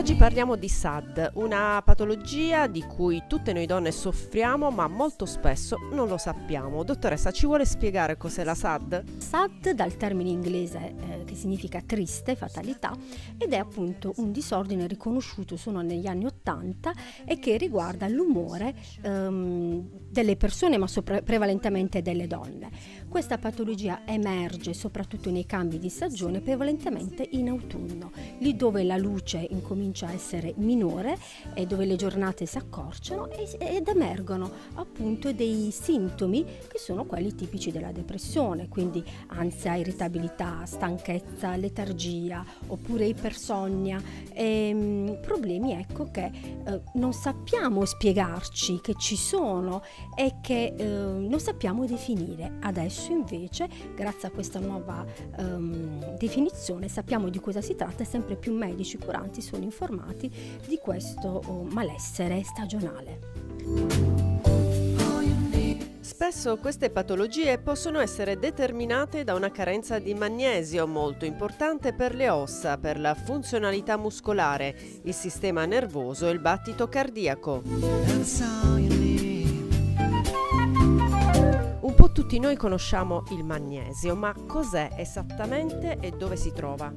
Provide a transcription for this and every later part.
Oggi parliamo di SAD, una patologia di cui tutte noi donne soffriamo ma molto spesso non lo sappiamo. Dottoressa, ci vuole spiegare cos'è la SAD? SAD dal termine inglese eh, che significa triste, fatalità, ed è appunto un disordine riconosciuto solo negli anni Ottanta e che riguarda l'umore ehm, delle persone ma sopra- prevalentemente delle donne. Questa patologia emerge soprattutto nei cambi di stagione, prevalentemente in autunno, lì dove la luce incomincia a essere minore e dove le giornate si accorciano ed emergono appunto dei sintomi che sono quelli tipici della depressione, quindi ansia, irritabilità, stanchezza, letargia oppure ipersonnia, ehm, problemi ecco che eh, non sappiamo spiegarci che ci sono e che eh, non sappiamo definire. Adesso invece, grazie a questa nuova ehm, definizione, sappiamo di cosa si tratta e sempre più medici curanti sono informati di questo oh, malessere stagionale. Spesso queste patologie possono essere determinate da una carenza di magnesio molto importante per le ossa, per la funzionalità muscolare, il sistema nervoso e il battito cardiaco. Un po' tutti noi conosciamo il magnesio, ma cos'è esattamente e dove si trova?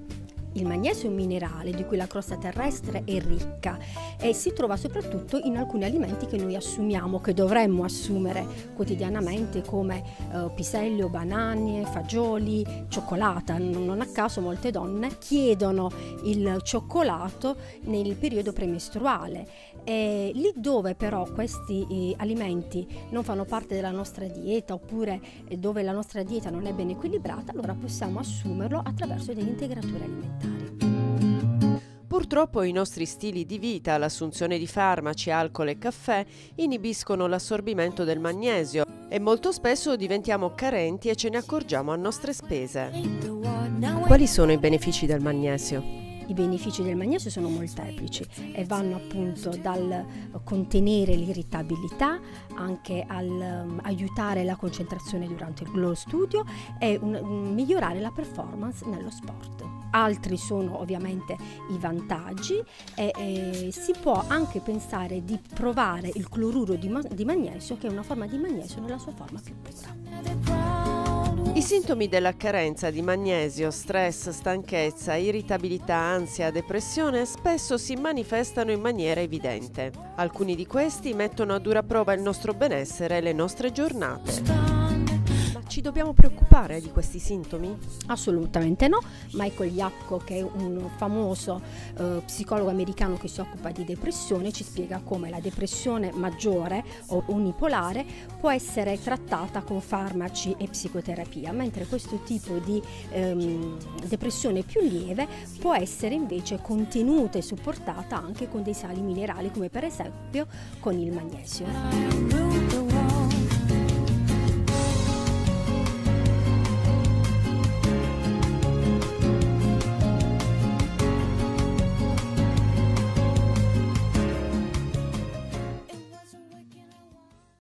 Il magnesio è un minerale di cui la crosta terrestre è ricca e si trova soprattutto in alcuni alimenti che noi assumiamo, che dovremmo assumere quotidianamente come eh, pisello, banane, fagioli, cioccolata. Non a caso molte donne chiedono il cioccolato nel periodo premestruale. E lì dove però questi eh, alimenti non fanno parte della nostra dieta oppure eh, dove la nostra dieta non è ben equilibrata, allora possiamo assumerlo attraverso degli integratori alimentari. Purtroppo i nostri stili di vita, l'assunzione di farmaci, alcol e caffè inibiscono l'assorbimento del magnesio e molto spesso diventiamo carenti e ce ne accorgiamo a nostre spese. Quali sono i benefici del magnesio? I benefici del magnesio sono molteplici e vanno appunto dal contenere l'irritabilità, anche al um, aiutare la concentrazione durante lo studio e un, un, migliorare la performance nello sport. Altri sono ovviamente i vantaggi e, e si può anche pensare di provare il cloruro di, di magnesio che è una forma di magnesio nella sua forma più pura. I sintomi della carenza di magnesio, stress, stanchezza, irritabilità, ansia, depressione spesso si manifestano in maniera evidente. Alcuni di questi mettono a dura prova il nostro benessere e le nostre giornate. Ci dobbiamo preoccupare di questi sintomi? Assolutamente no. Michael Iacco, che è un famoso eh, psicologo americano che si occupa di depressione, ci spiega come la depressione maggiore o unipolare può essere trattata con farmaci e psicoterapia, mentre questo tipo di ehm, depressione più lieve può essere invece contenuta e supportata anche con dei sali minerali, come per esempio con il magnesio.